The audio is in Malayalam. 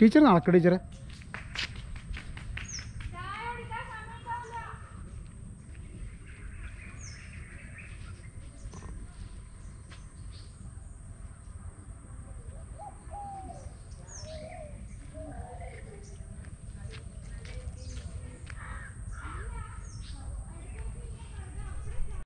ടീച്ചർ നടക്കുക ടീച്ചറെ.